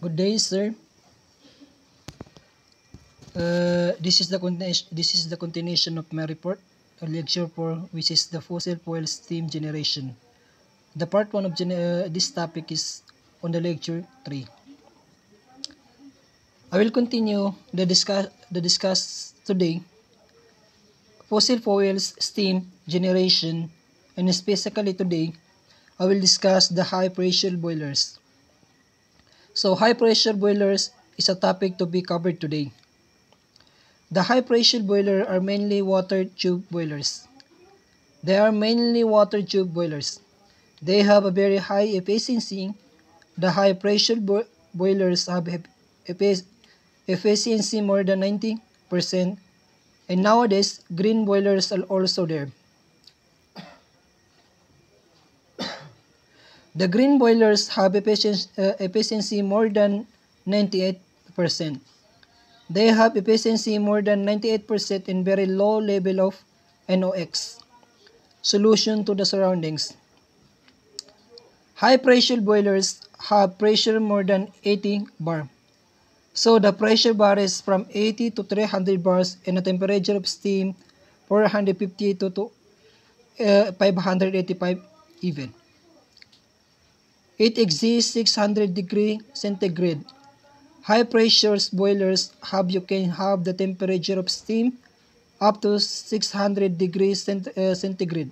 Good day, sir. Uh, this is the. This is the continuation of my report, a lecture four, which is the fossil fuel steam generation. The part one of uh, this topic is on the lecture three. I will continue the discuss the discuss today fossil fuels steam generation, and specifically today, I will discuss the high pressure boilers. So high pressure boilers is a topic to be covered today. The high pressure boiler are mainly water tube boilers. They are mainly water tube boilers. They have a very high efficiency. The high pressure bo- boilers have eff- effic- efficiency more than 90%. And nowadays, green boilers are also there. The green boilers have uh, efficiency more than 98%. They have efficiency more than 98% in very low level of NOx, solution to the surroundings. High pressure boilers have pressure more than 80 bar. So the pressure varies from 80 to 300 bars and the temperature of steam 450 to, to uh, 585 even. It exists 600 degree centigrade. High pressure boilers have you can have the temperature of steam up to 600 degrees cent, uh, centigrade.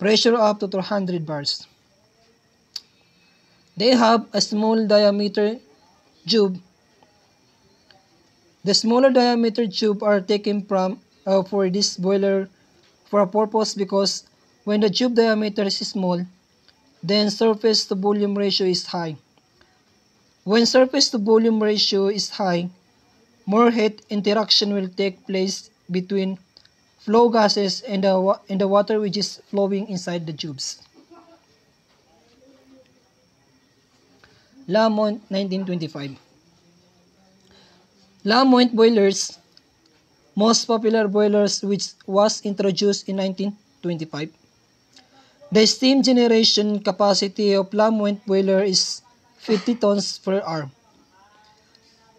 Pressure up to 200 bars. They have a small diameter tube. The smaller diameter tube are taken from uh, for this boiler for a purpose because when the tube diameter is small, then surface to volume ratio is high. When surface to volume ratio is high, more heat interaction will take place between flow gases and the, and the water which is flowing inside the tubes. Lamont 1925 Lamont boilers, most popular boilers which was introduced in 1925. The steam generation capacity of Lamont boiler is 50 tons per hour.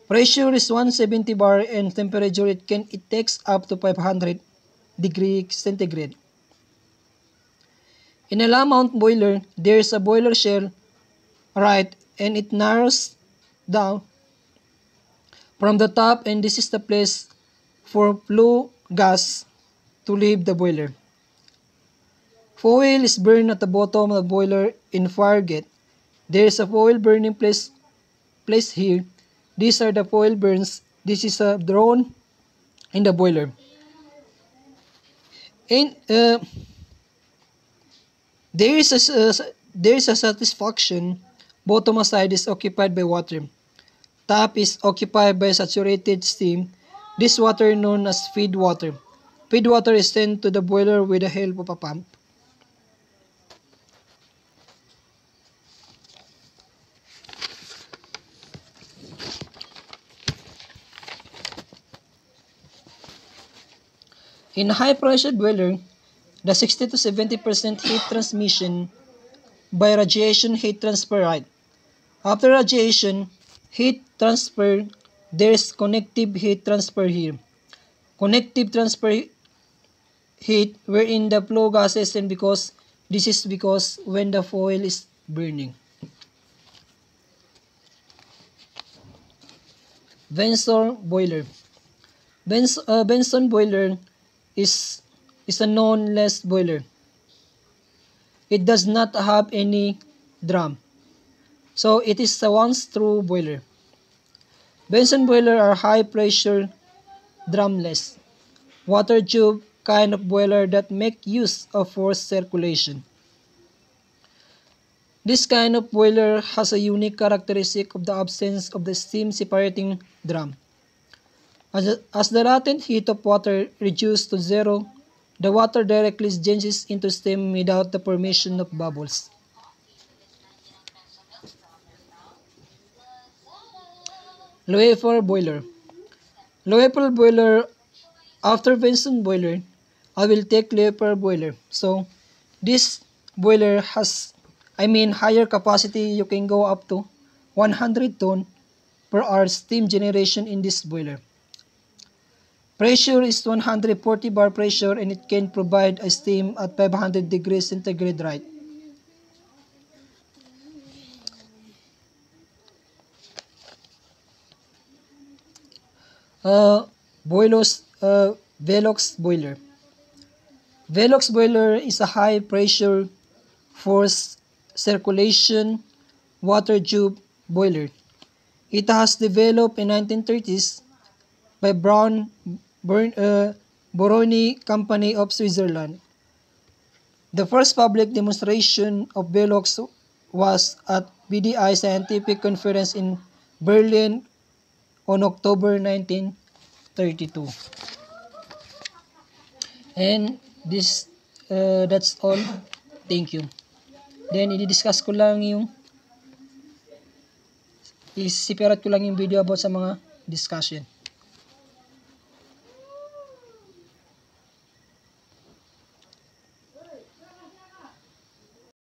Pressure is 170 bar and temperature it can it takes up to 500 degree centigrade. In a Lamont boiler, there is a boiler shell right and it narrows down from the top and this is the place for flue gas to leave the boiler. Fuel is burned at the bottom of the boiler in fire gate. There is a fuel burning place, place here. These are the fuel burns. This is a drone in the boiler. And uh, there is a s- there is a satisfaction. Bottom side is occupied by water. Top is occupied by saturated steam. This water known as feed water. Feed water is sent to the boiler with the help of a pump. In a high pressure boiler, the 60 to 70% heat transmission by radiation heat transfer rate. After radiation heat transfer, there is convective heat transfer here. Convective transfer heat wherein the flow gases and because this is because when the foil is burning. Benson boiler. Bens, uh, Benson boiler is is a non-less boiler. It does not have any drum. So it is a once through boiler. Benson boiler are high pressure drumless water tube kind of boiler that make use of forced circulation. This kind of boiler has a unique characteristic of the absence of the steam separating drum. As, the- as the latent heat of water reduced to zero, the water directly changes into steam without the formation of bubbles. Loeffler boiler. Loeffler boiler after Benson boiler, I will take Loeffler boiler. So this boiler has I mean higher capacity you can go up to 100 ton per hour steam generation in this boiler. Pressure is 140 bar pressure and it can provide a steam at 500 degrees centigrade right. Uh, boilers, uh, Velox boiler. Velox boiler is a high pressure force circulation water tube boiler. It has developed in 1930s by Brown Burn, uh, Boroni Company of Switzerland. The first public demonstration of Velox was at BDI Scientific Conference in Berlin on October 1932. And this, uh, that's all. Thank you. Then, i-discuss ko lang yung i-separate ko lang yung video about sa mga discussion.